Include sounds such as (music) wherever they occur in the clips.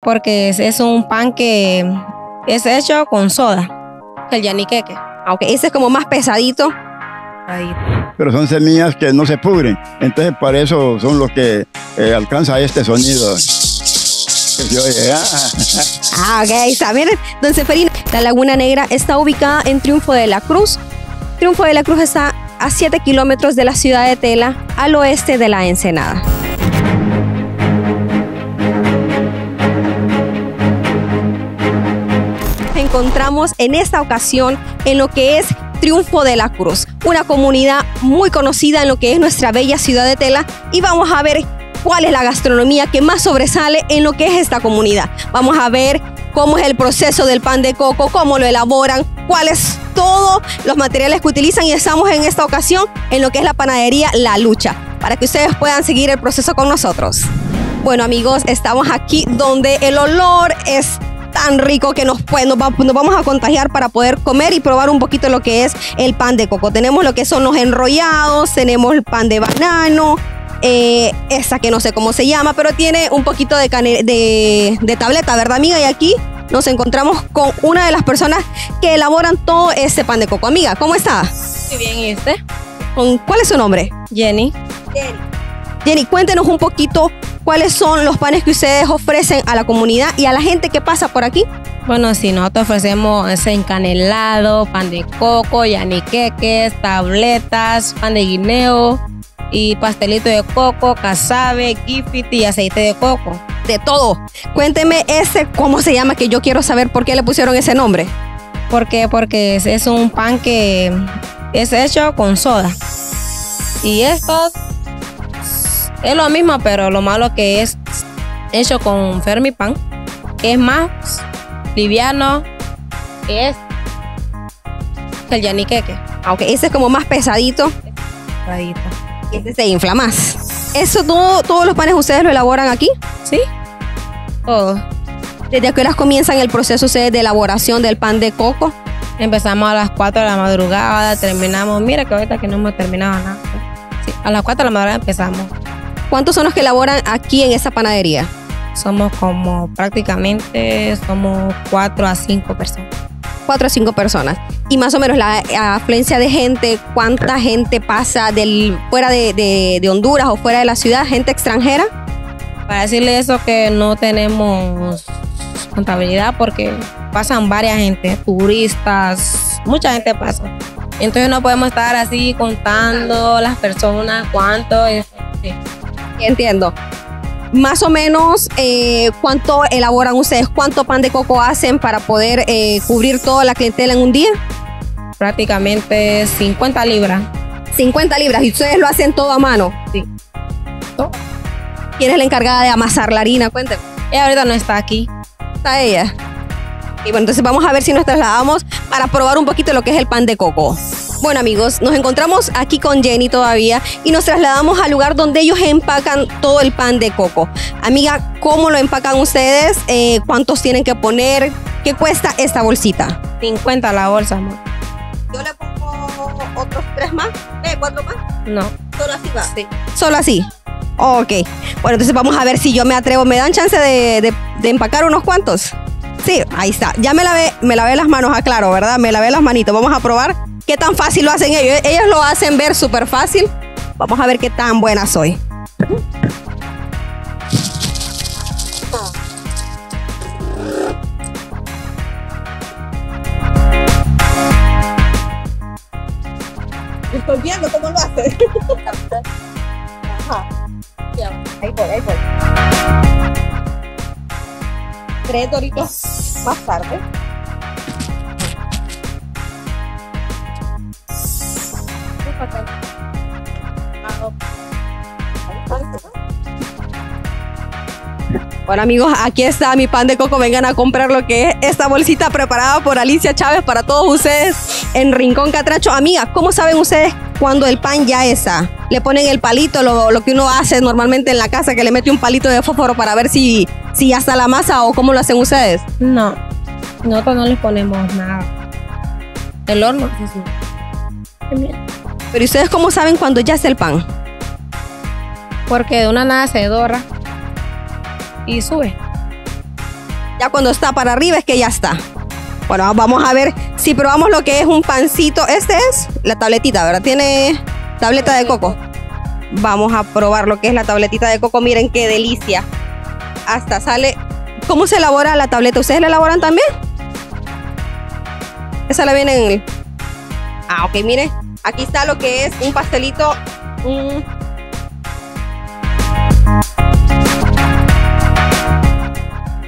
Porque es, es un pan que es hecho con soda, el yaniqueque. Aunque ese es como más pesadito. Ahí. pero son semillas que no se pudren. Entonces, para eso son los que eh, alcanza este sonido. Ah. (laughs) Ah, ok, está bien. Don Seferino, la Laguna Negra está ubicada en Triunfo de la Cruz. Triunfo de la Cruz está a 7 kilómetros de la ciudad de Tela, al oeste de la Ensenada. Encontramos en esta ocasión en lo que es Triunfo de la Cruz, una comunidad muy conocida en lo que es nuestra bella ciudad de Tela y vamos a ver cuál es la gastronomía que más sobresale en lo que es esta comunidad. Vamos a ver cómo es el proceso del pan de coco, cómo lo elaboran, cuáles todos los materiales que utilizan y estamos en esta ocasión en lo que es la panadería La Lucha, para que ustedes puedan seguir el proceso con nosotros. Bueno amigos, estamos aquí donde el olor es tan rico que nos, pues, nos, va- nos vamos a contagiar para poder comer y probar un poquito lo que es el pan de coco. Tenemos lo que son los enrollados, tenemos el pan de banano, eh, esa que no sé cómo se llama, pero tiene un poquito de, de, de tableta, ¿verdad amiga? Y aquí nos encontramos con una de las personas que elaboran todo ese pan de coco. Amiga, ¿cómo está? Muy bien, ¿y usted? ¿Con, ¿Cuál es su nombre? Jenny. Jenny, cuéntenos un poquito cuáles son los panes que ustedes ofrecen a la comunidad y a la gente que pasa por aquí. Bueno, sí, nosotros ofrecemos encanelado, pan de coco, yaniqueques, tabletas, pan de guineo y pastelito de coco, casabe, gifiti y aceite de coco. De todo. Cuénteme ese, ¿cómo se llama? Que yo quiero saber por qué le pusieron ese nombre. ¿Por qué? Porque es, es un pan que es hecho con soda. Y estos es lo mismo, pero lo malo que es hecho con Fermipan, que es más liviano que es el yaniqueque. Aunque ese es como más pesadito, Radito. este se infla más. ¿Eso todo, todos los panes ustedes lo elaboran aquí? ¿Sí? Todo. ¿Desde qué horas comienzan el proceso ustedes de elaboración del pan de coco? Empezamos a las 4 de la madrugada, terminamos. Mira que ahorita que no hemos terminado nada. Sí, a las 4 de la madrugada empezamos. ¿Cuántos son los que elaboran aquí en esa panadería? Somos como prácticamente, somos 4 a 5 personas. Cuatro a cinco personas. Y más o menos la afluencia de gente, ¿cuánta gente pasa del, fuera de, de- de Honduras o fuera de la ciudad? ¿Gente extranjera? Para decirle eso que no tenemos contabilidad porque pasan varias gente, turistas, mucha gente pasa. Entonces no podemos estar así contando las personas, cuánto. y- sí. Entiendo. Más o menos, eh, ¿cuánto elaboran ustedes? ¿Cuánto pan de coco hacen para poder eh, cubrir toda la clientela en un día? Prácticamente 50 libras. 50 libras. ¿Y ustedes lo hacen todo a mano? Sí. ¿Quién es la encargada de amasar la harina? Cuéntenme. Ella ahorita no está aquí. Está ella. Y bueno, entonces vamos a ver si nos trasladamos para probar un poquito lo que es el pan de coco. Bueno amigos, nos encontramos aquí con Jenny todavía y nos trasladamos al lugar donde ellos empacan todo el pan de coco. Amiga, ¿cómo lo empacan ustedes? Eh, ¿Cuántos tienen que poner? ¿Qué cuesta esta bolsita? 50 la bolsa, amor. Yo le pongo otros tres más, ¿Eh, cuatro más. No. Solo así va. Sí. Solo así. Ok. Bueno, entonces vamos a ver si yo me atrevo. ¿Me dan chance de, de- de empacar unos cuantos? Sí, ahí está. Ya me lavé, me lavé las manos, aclaro, ¿verdad? Me lavé las manitos. Vamos a probar qué tan fácil lo hacen ellos. Ellos lo hacen ver súper fácil. Vamos a ver qué tan buena soy. Estoy viendo cómo lo hace. (laughs) Ajá. Ahí voy, ahí voy. Tres doritos más tarde. Bueno amigos, aquí está mi pan de coco. Vengan a comprar lo que es esta bolsita preparada por Alicia Chávez para todos ustedes en Rincón Catracho. Amigas, ¿cómo saben ustedes cuando el pan ya está? Le ponen el palito, lo, lo que uno hace normalmente en la casa, que le mete un palito de fósforo para ver si, si ya está la masa o cómo lo hacen ustedes. No. Nosotros no le ponemos nada. El horno. sí, sí. Pero ¿y ustedes cómo saben cuando ya está el pan? Porque de una nada se dorra y sube. Ya cuando está para arriba es que ya está. Bueno, vamos a ver si probamos lo que es un pancito. Este es la tabletita, ¿verdad? Tiene tableta de coco. Vamos a probar lo que es la tabletita de coco. Miren qué delicia. Hasta sale. ¿Cómo se elabora la tableta? ¿Ustedes la elaboran también? Esa la viene en el. Ah, ok, miren. Aquí está lo que es un pastelito.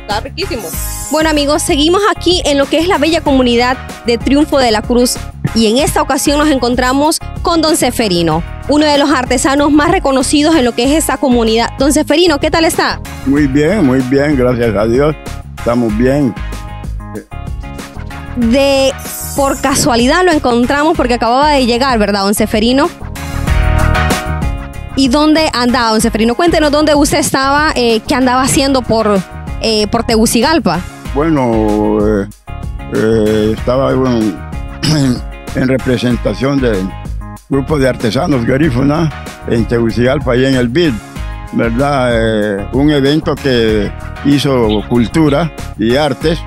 Está riquísimo. Bueno amigos, seguimos aquí en lo que es la bella comunidad de Triunfo de la Cruz y en esta ocasión nos encontramos con Don Seferino, uno de los artesanos más reconocidos en lo que es esta comunidad. Don Seferino, ¿qué tal está? Muy bien, muy bien, gracias a Dios. Estamos bien. De por casualidad lo encontramos porque acababa de llegar, ¿verdad, Don Seferino? ¿Y dónde andaba, Don Seferino? Cuéntenos dónde usted estaba, eh, qué andaba haciendo por, eh, por Tegucigalpa. Bueno, eh, eh, estaba (clears throat) en, en representación del grupo de artesanos garífuna en Tegucigalpa y en el BID, ¿verdad? Eh, un evento que hizo cultura y artes,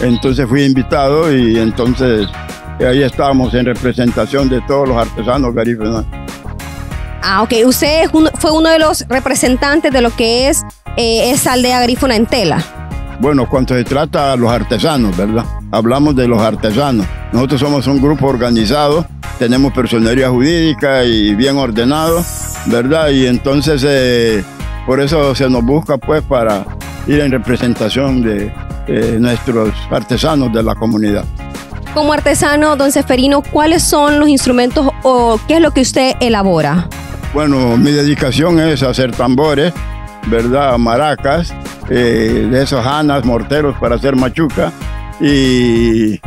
entonces fui invitado y entonces ahí estábamos en representación de todos los artesanos garífunas. Ah, ok. Usted fue uno de los representantes de lo que es eh, esa aldea garífuna en tela. Bueno, cuando se trata a los artesanos, ¿verdad? Hablamos de los artesanos. Nosotros somos un grupo organizado, tenemos personería jurídica y bien ordenado, ¿verdad? Y entonces, eh, por eso se nos busca, pues, para ir en representación de eh, nuestros artesanos de la comunidad. Como artesano, don Seferino, ¿cuáles son los instrumentos o qué es lo que usted elabora? Bueno, mi dedicación es hacer tambores, ¿verdad? Maracas, eh, de esos janas, morteros para hacer machuca. Y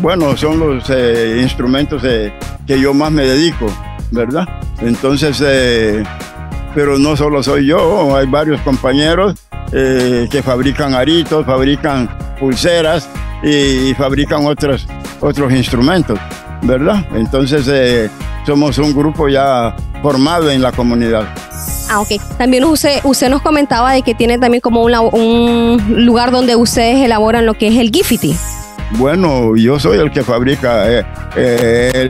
bueno, son los eh, instrumentos eh, que yo más me dedico, ¿verdad? Entonces, eh, pero no solo soy yo, hay varios compañeros eh, que fabrican aritos, fabrican pulseras y, fabrican otros, otros instrumentos, ¿verdad? Entonces, eh, somos un grupo ya formado en la comunidad. Ah, ok. También usted, usted nos comentaba de que tiene también como un, lugar donde ustedes elaboran lo que es el gifiti. Bueno, yo soy el que fabrica eh, eh,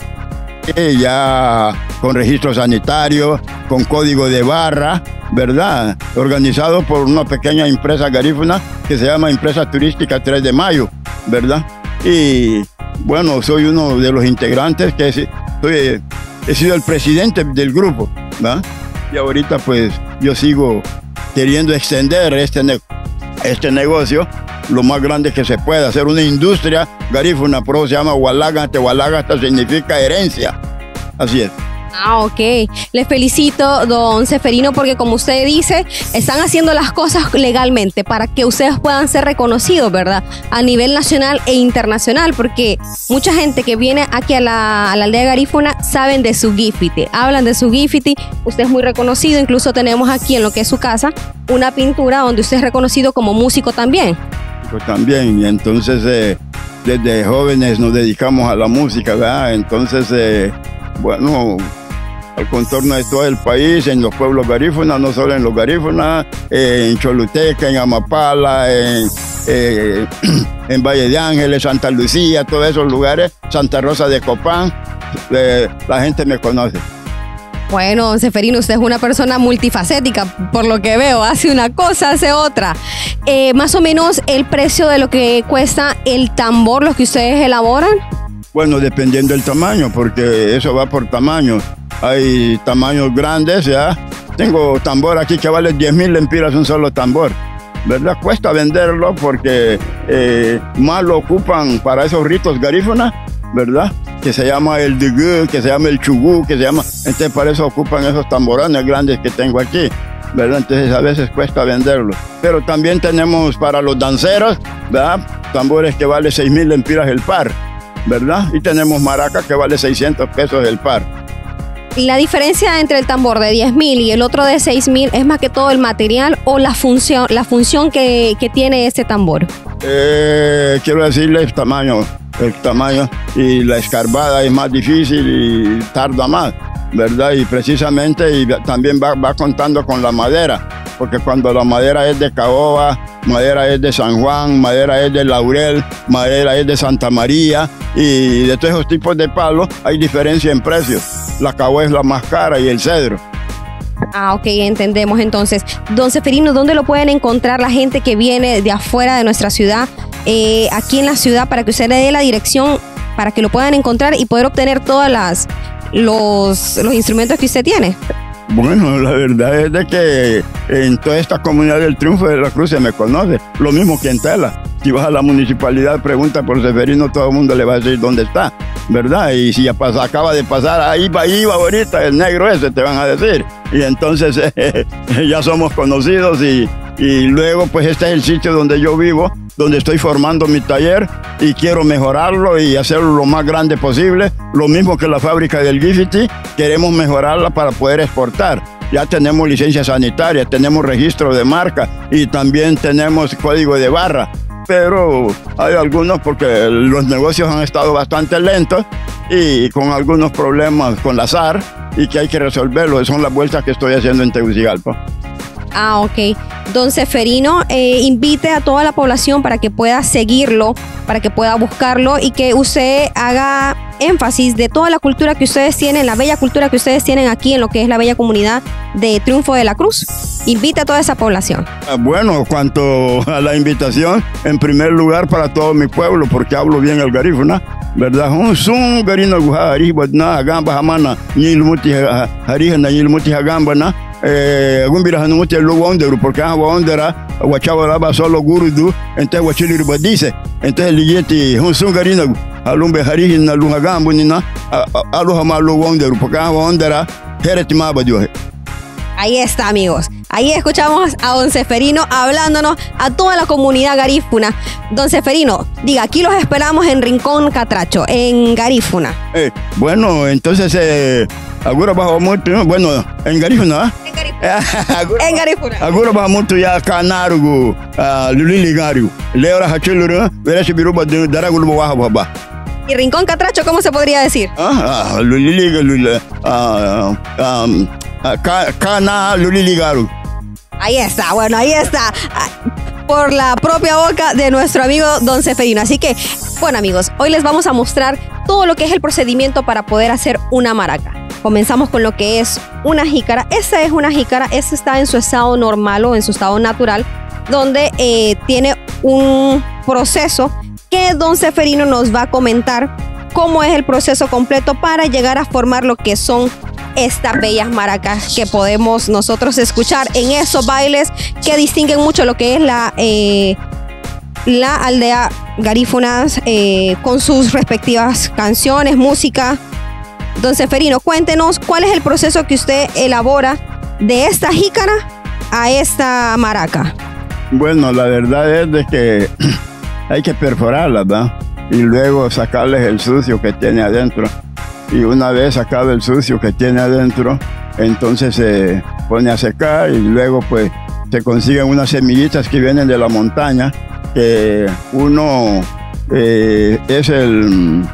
eh, ya con registro sanitario, con código de barra, ¿verdad? Organizado por una pequeña empresa garífuna que se llama Empresa Turística 3 de Mayo, ¿verdad? Y bueno, soy uno de los integrantes que he sido el presidente del grupo, ¿verdad? Y ahorita pues yo sigo queriendo extender este, ne- este negocio lo más grande que se pueda, hacer una industria garífuna, por eso se llama Hualagante, Hualagante significa herencia, así es. Ah, ok. Les felicito, don Seferino, porque como usted dice, están haciendo las cosas legalmente para que ustedes puedan ser reconocidos, ¿verdad? A nivel nacional e internacional, porque mucha gente que viene aquí a la, aldea garífuna saben de su gifiti, hablan de su gifiti. Usted es muy reconocido, incluso tenemos aquí en lo que es su casa una pintura donde usted es reconocido como músico también. Pues también, y entonces eh, desde jóvenes nos dedicamos a la música, ¿verdad? Entonces, eh, bueno, al contorno de todo el país, en los pueblos garífunas, no solo en los garífunas, eh, en Choluteca, en Amapala, en, eh, (clears throat) en Valle de Ángeles, Santa Lucía, todos esos lugares, Santa Rosa de Copán, eh, la gente me conoce. Bueno, Seferino, usted es una persona multifacética, por lo que veo, hace una cosa, hace otra. Eh, más o menos el precio de lo que cuesta el tambor, los que ustedes elaboran. Bueno, dependiendo del tamaño, porque eso va por tamaño. Hay tamaños grandes, ¿ya? Tengo tambor aquí que vale 10 mil lempiras un solo tambor. ¿Verdad? Cuesta venderlo porque eh, más lo ocupan para esos ritos garífunas, ¿verdad? Que se llama el digú, que se llama el chugú, que se llama... Entonces para eso ocupan esos tamborones grandes que tengo aquí, ¿verdad? Entonces a veces cuesta venderlo. Pero también tenemos para los danceros, ¿verdad? Tambores que vale 6 mil lempiras el par. ¿verdad? Y tenemos maraca que vale 600 pesos el par. La diferencia entre el tambor de 10 mil y el otro de 6 mil es más que todo el material o la función, la función que, que tiene ese tambor. Eh, quiero decirle el tamaño, el tamaño y la escarbada es más difícil y tarda más, ¿verdad? Y precisamente y también va, va contando con la madera, porque cuando la madera es de caoba, madera es de San Juan, madera es de laurel, madera es de Santa María y de todos esos tipos de palos hay diferencia en precios. La caoba es la más cara y el cedro. Ah, ok, entendemos entonces. Don Seferino, ¿dónde lo pueden encontrar la gente que viene de afuera de nuestra ciudad, eh, aquí en la ciudad, para que usted le dé la dirección para que lo puedan encontrar y poder obtener todas las los, los instrumentos que usted tiene? Bueno, la verdad es de que en toda esta comunidad del Triunfo de la Cruz se me conoce, lo mismo que en Tela. Si vas a la municipalidad, pregunta por Seferino, todo el mundo le va a decir dónde está, ¿verdad? Y si ya pasa, acaba de pasar, ahí va, ahí va ahorita, el negro ese, te van a decir. Y entonces (laughs) ya somos conocidos y, y luego pues este es el sitio donde yo vivo, donde estoy formando mi taller y quiero mejorarlo y hacerlo lo más grande posible. Lo mismo que la fábrica del Gifty, queremos mejorarla para poder exportar. Ya tenemos licencia sanitaria, tenemos registro de marca y también tenemos código de barra. Pero hay algunos porque los negocios han estado bastante lentos y con algunos problemas con la SAR y que hay que resolverlo. Son las vueltas que estoy haciendo en Tegucigalpa. Ah, ok. Don Seferino, eh, invite a toda la población para que pueda seguirlo, para que pueda buscarlo y que usted haga énfasis de toda la cultura que ustedes tienen, la bella cultura que ustedes tienen aquí en lo que es la bella comunidad de Triunfo de la Cruz. Invite a toda esa población. Ah, Bueno, cuanto a la invitación, en primer lugar para todo mi pueblo, porque hablo bien el garífuna, ¿verdad? Un sun garino guha ariba na gamba hamana ni muti hariha na ni muti gamba na eh gumbira hanu muti lo wonderu porque ha wondera wachawa raba solo gurudu entonces wachili dice entonces liyeti un sun garino alumbe harihi na luha gambu ni na aluha ma lo wonderu porque wondera hereti ma badio Ahí está, amigos. Ahí escuchamos a Don Seferino hablándonos a toda la comunidad garífuna. Don Seferino, diga, aquí los esperamos en Rincón Catracho, en Garífuna. Eh, bueno, entonces, eh, agora vamos bueno, en Garífuna, En Garífuna. En Garífuna. agora vamos muito ya Canarugo, uh, Luliligário, Leora Hachiluru, Vereshi Biruba, Daragulu Waha Baba. ¿Y Rincón Catracho cómo se podría decir? Ah, ah, Luliliga, Lula, ah, ah, ah, Ca- Cana Luliligaru. Ahí está, bueno, ahí está. Ah, Por la propia boca de nuestro amigo Don Seferino. Así que, bueno amigos, hoy les vamos a mostrar todo lo que es el procedimiento para poder hacer una maraca. Comenzamos con lo que es una jícara. Esta es una jícara, esta está en su estado normal o en su estado natural, donde eh, tiene un proceso que Don Seferino nos va a comentar cómo es el proceso completo para llegar a formar lo que son estas bellas maracas que podemos nosotros escuchar en esos bailes que distinguen mucho lo que es la, eh, la aldea garífunas eh, con sus respectivas canciones, música. Don Seferino, cuéntenos cuál es el proceso que usted elabora de esta jícara a esta maraca. Bueno, la verdad es de que (clears throat) hay que perforarla, ¿verdad? Y luego sacarles el sucio que tiene adentro. Y una vez sacado el sucio que tiene adentro, entonces se pone a secar y luego pues se consiguen unas semillitas que vienen de la montaña, que uno eh, es el mm,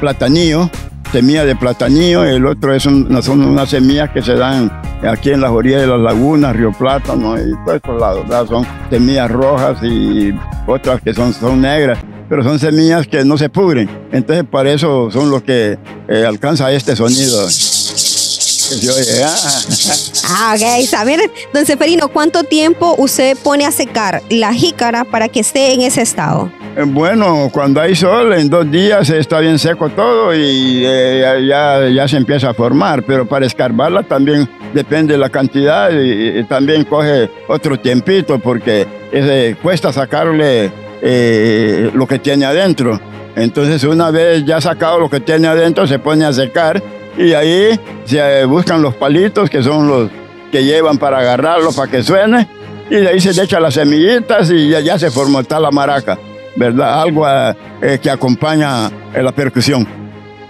platanillo, semilla de platanillo, el otro es un- son unas semillas que se dan aquí en las orillas de las lagunas, Río Plátano y todos estos lados, son semillas rojas y otras que son, son negras, pero son semillas que no se pudren, entonces para eso son los que eh, alcanza este sonido. Oye, (laughs) ah. Ok. Don Seferino, ¿cuánto tiempo usted pone a secar la jícara para que esté en ese estado? Eh, Bueno, cuando hay sol, en dos días está bien seco todo y eh, ya, ya se empieza a formar, pero para escarbarla también depende de la cantidad y, también coge otro tiempito porque cuesta sacarle eh, lo que tiene adentro. Entonces una vez ya sacado lo que tiene adentro se pone a secar y ahí se buscan los palitos que son los que llevan para agarrarlo para que suene y ahí se le echan las semillitas y ya, ya se formó está la maraca, ¿verdad? Algo eh, eh, que acompaña eh, la percusión.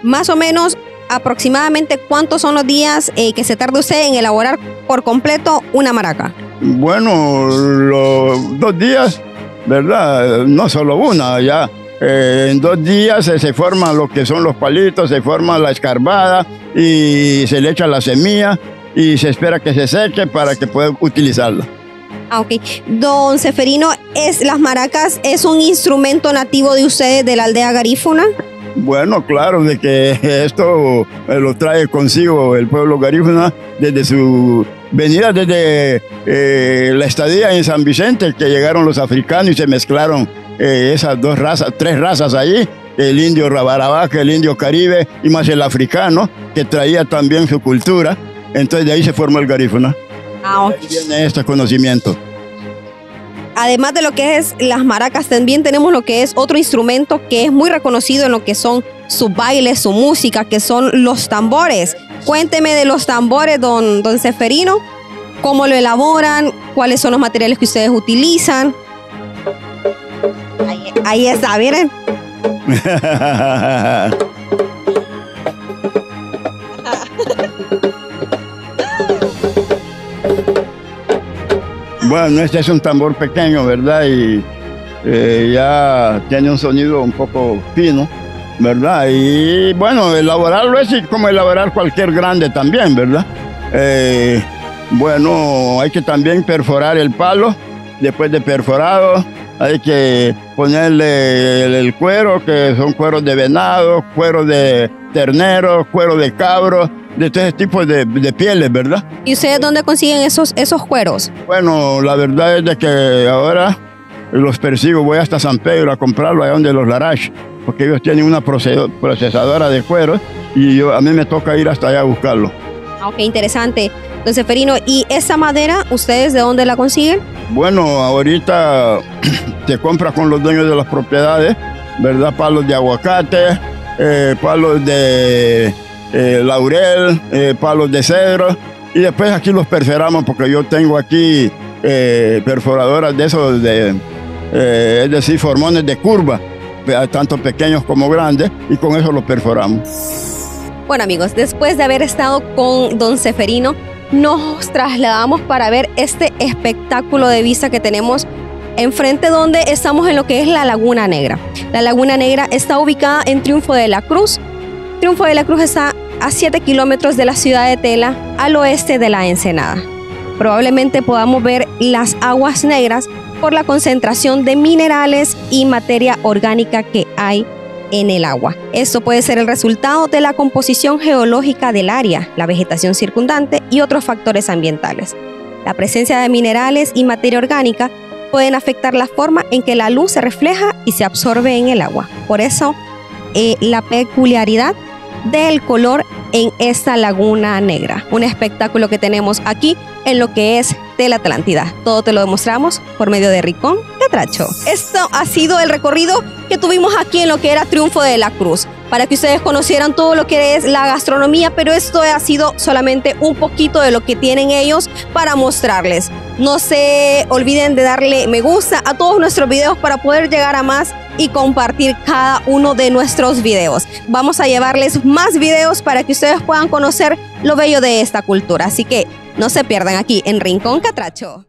Más o menos, aproximadamente, ¿cuántos son los días eh, que se tarda usted en elaborar por completo una maraca? Bueno, los dos días, ¿verdad? No solo una, ya. en dos días se forman lo que son los palitos, se forma la escarbada y se le echa la semilla y se espera que se seque para que pueda utilizarla. Ah, ok. Don Seferino, ¿es, ¿las maracas es un instrumento nativo de ustedes de la aldea garífuna? Bueno, claro, de que esto eh, lo trae consigo el pueblo garífuna desde su venida, desde eh, la estadía en San Vicente, que llegaron los africanos y se mezclaron eh, esas dos razas, tres razas allí, el indio rabarabaca, el indio caribe y más el africano, que traía también su cultura. Entonces de ahí se formó el garífuna. Ah, ok. Viene este conocimiento. Además de lo que es las maracas, también tenemos lo que es otro instrumento que es muy reconocido en lo que son sus bailes, su música, que son los tambores. Cuénteme de los tambores, don, don Seferino, cómo lo elaboran, cuáles son los materiales que ustedes utilizan. Ahí, ahí está, miren. (laughs) (laughs) Bueno, este es un tambor pequeño, ¿verdad? Y eh, ya tiene un sonido un poco fino, ¿verdad? Y bueno, elaborarlo es como elaborar cualquier grande también, ¿verdad? Eh, bueno, hay que también perforar el palo. Después de perforado, hay que ponerle el, cuero, que son cueros de venado, cuero de ternero, cuero de cabro, de ese tipo de, de pieles, ¿verdad? ¿Y ustedes dónde consiguen esos, esos cueros? Bueno, la verdad es de que ahora los persigo, voy hasta San Pedro a comprarlo allá donde los Larash, porque ellos tienen una proce- procesadora de cuero y yo, a mí me toca ir hasta allá a buscarlo. Ah, Ok, interesante. Don Seferino, ¿y esa madera, ustedes de dónde la consiguen? Bueno, ahorita (clears throat) se compra con los dueños de las propiedades, ¿verdad? Palos de aguacate, eh, palos de eh, laurel, eh, palos de cedro, y después aquí los perforamos porque yo tengo aquí eh, perforadoras de esos, de, eh, es decir, formones de curva, tanto pequeños como grandes, y con eso los perforamos. Bueno amigos, después de haber estado con don Seferino, nos trasladamos para ver este espectáculo de vista que tenemos enfrente donde estamos en lo que es la Laguna Negra. La Laguna Negra está ubicada en Triunfo de la Cruz. Triunfo de la Cruz está a 7 kilómetros de la ciudad de Tela, al oeste de la Ensenada. Probablemente podamos ver las aguas negras por la concentración de minerales y materia orgánica que hay en el agua. Esto puede ser el resultado de la composición geológica del área, la vegetación circundante y otros factores ambientales. La presencia de minerales y materia orgánica pueden afectar la forma en que la luz se refleja y se absorbe en el agua. Por eso, eh, la peculiaridad del color en esta laguna negra. Un espectáculo que tenemos aquí en lo que es Tela Atlántida. Todo te lo demostramos por medio de Ricón Catracho. Esto ha sido el recorrido que tuvimos aquí en lo que era Triunfo de la Cruz, para que ustedes conocieran todo lo que es la gastronomía, pero esto ha sido solamente un poquito de lo que tienen ellos para mostrarles. No se olviden de darle me gusta a todos nuestros videos para poder llegar a más y compartir cada uno de nuestros videos. Vamos a llevarles más videos para que ustedes puedan conocer lo bello de esta cultura. Así que no se pierdan aquí en Rincón Catracho.